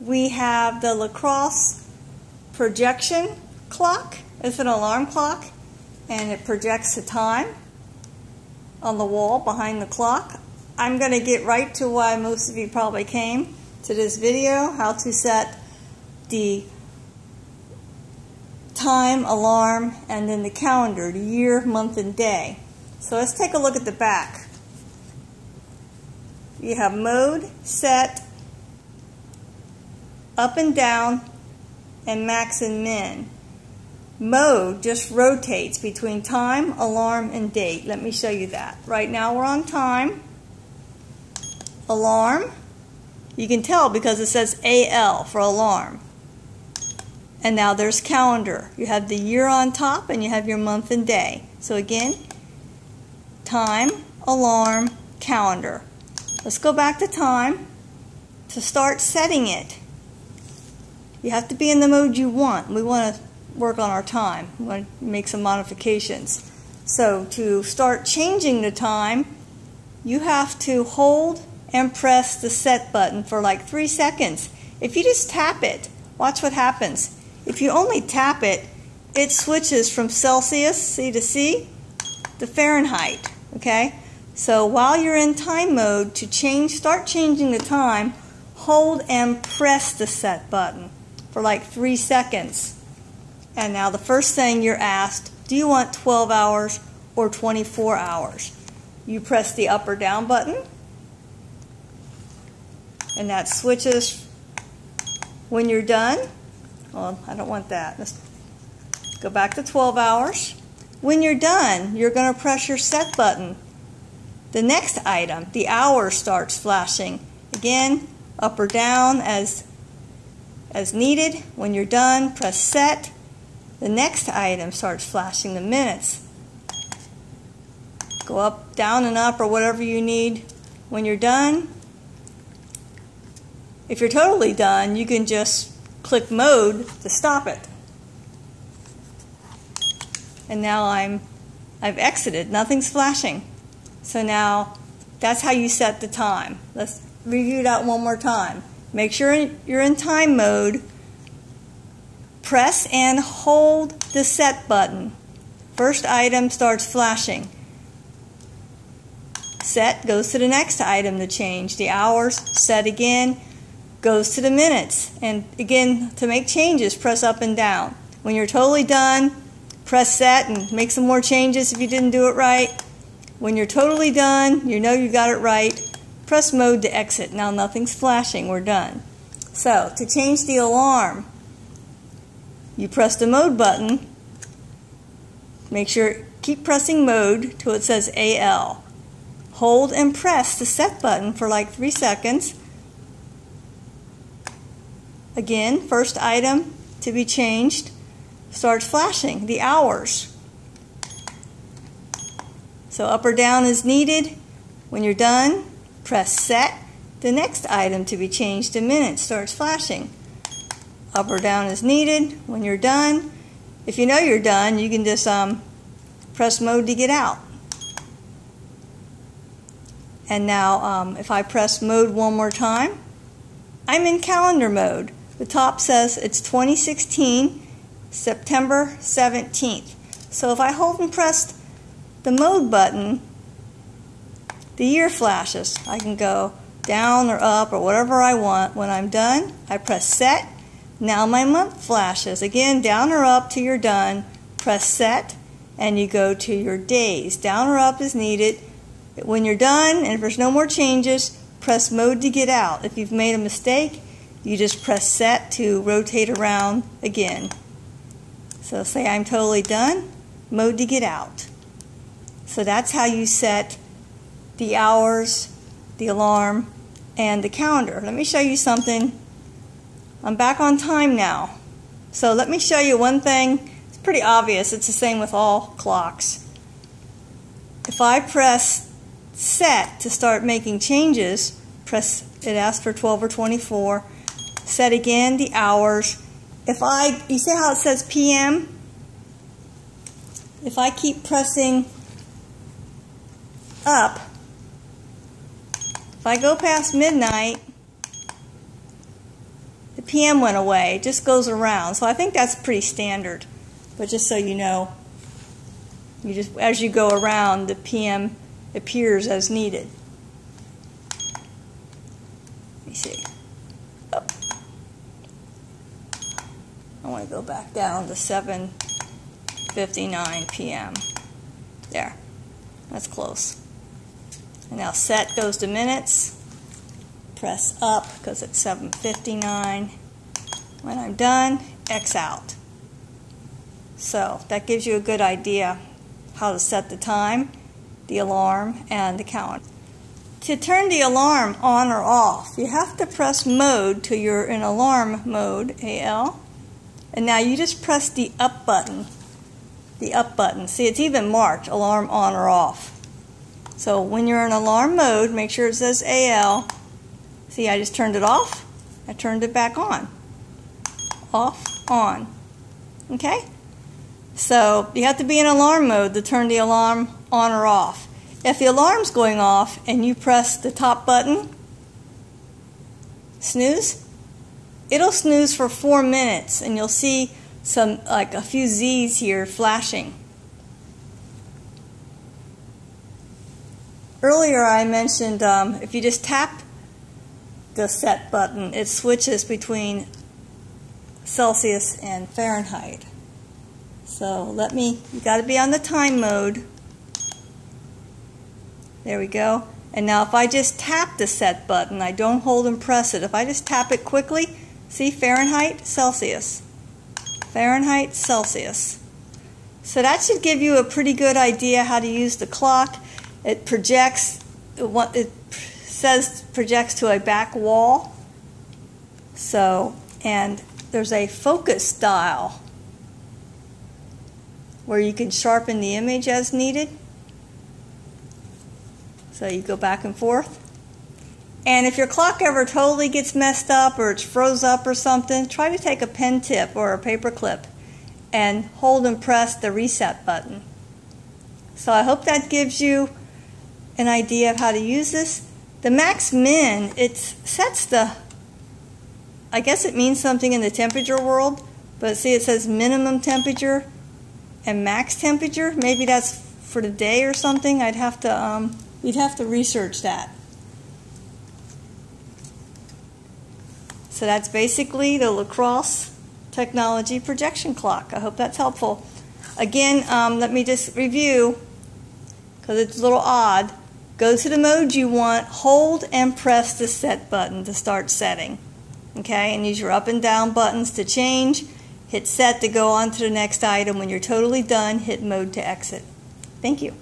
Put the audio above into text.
we have the La Crosse projection clock. It's an alarm clock and it projects the time on the wall behind the clock. I'm going to get right to why most of you probably came to this video, how to set the time, alarm, and then the calendar, the year, month, and day. So let's take a look at the back. You have mode, set, up and down, and max and min. Mode just rotates between time, alarm, and date. Let me show you that. Right now we're on time. Alarm. You can tell because it says AL for alarm. And now there's calendar. You have the year on top and you have your month and day. So again, time, alarm, calendar. Let's go back to time to start setting it. You have to be in the mode you want. We want to work on our time. We want to make some modifications. So to start changing the time, you have to hold and press the set button for like three seconds. If you just tap it, watch what happens. If you only tap it, it switches from Celsius, C to C, to Fahrenheit, okay? So while you're in time mode, to change, start changing the time, hold and press the set button for like three seconds. And now the first thing you're asked, do you want 12 hours or 24 hours? You press the up or down button, and that switches when you're done. Well, I don't want that. Let's go back to 12 hours. When you're done, you're going to press your set button. The next item, the hour starts flashing. Again, up or down as, as needed. When you're done, press set the next item starts flashing the minutes. Go up, down, and up, or whatever you need. When you're done, if you're totally done, you can just click mode to stop it. And now I'm I've exited. Nothing's flashing. So now that's how you set the time. Let's review that one more time. Make sure you're in time mode Press and hold the set button. First item starts flashing. Set goes to the next item to change. The hours, set again, goes to the minutes. And again, to make changes, press up and down. When you're totally done, press set and make some more changes if you didn't do it right. When you're totally done, you know you got it right, press mode to exit. Now nothing's flashing, we're done. So, to change the alarm, you press the mode button. Make sure, keep pressing mode till it says AL. Hold and press the set button for like three seconds. Again, first item to be changed starts flashing, the hours. So up or down is needed. When you're done, press set. The next item to be changed in minutes starts flashing up or down as needed. When you're done, if you know you're done, you can just um, press mode to get out. And now um, if I press mode one more time, I'm in calendar mode. The top says it's 2016, September 17th. So if I hold and press the mode button, the year flashes. I can go down or up or whatever I want. When I'm done, I press set now my month flashes. Again, down or up till you're done. Press set and you go to your days. Down or up is needed. When you're done and if there's no more changes, press mode to get out. If you've made a mistake, you just press set to rotate around again. So say I'm totally done, mode to get out. So that's how you set the hours, the alarm, and the calendar. Let me show you something I'm back on time now. So let me show you one thing. It's pretty obvious. It's the same with all clocks. If I press set to start making changes, press it asks for 12 or 24. Set again the hours. If I, you see how it says PM? If I keep pressing up, if I go past midnight, the PM went away. It just goes around. So I think that's pretty standard. But just so you know, you just as you go around, the PM appears as needed. Let me see. Oh. I want to go back down to 7:59 p.m. There. That's close. And now set goes to minutes. Press up because it's 7.59. When I'm done, X out. So that gives you a good idea how to set the time, the alarm, and the calendar. To turn the alarm on or off, you have to press mode till you're in alarm mode, AL. And now you just press the up button. The up button. See, it's even marked alarm on or off. So when you're in alarm mode, make sure it says AL. See, I just turned it off. I turned it back on. Off, on. Okay? So you have to be in alarm mode to turn the alarm on or off. If the alarm's going off and you press the top button, snooze, it'll snooze for four minutes and you'll see some like a few Z's here flashing. Earlier I mentioned um, if you just tap the set button, it switches between Celsius and Fahrenheit. So let me, you got to be on the time mode. There we go. And now if I just tap the set button, I don't hold and press it. If I just tap it quickly, see Fahrenheit, Celsius. Fahrenheit, Celsius. So that should give you a pretty good idea how to use the clock. It projects, it says projects to a back wall. So, and there's a focus dial where you can sharpen the image as needed. So you go back and forth. And if your clock ever totally gets messed up or it's froze up or something, try to take a pen tip or a paper clip and hold and press the reset button. So I hope that gives you an idea of how to use this. The max min, it sets the, I guess it means something in the temperature world, but see it says minimum temperature and max temperature. Maybe that's for the day or something. I'd have to, um, you'd have to research that. So that's basically the La Crosse technology projection clock. I hope that's helpful. Again, um, let me just review because it's a little odd. Go to the mode you want, hold and press the set button to start setting. Okay, and use your up and down buttons to change. Hit set to go on to the next item. When you're totally done, hit mode to exit. Thank you.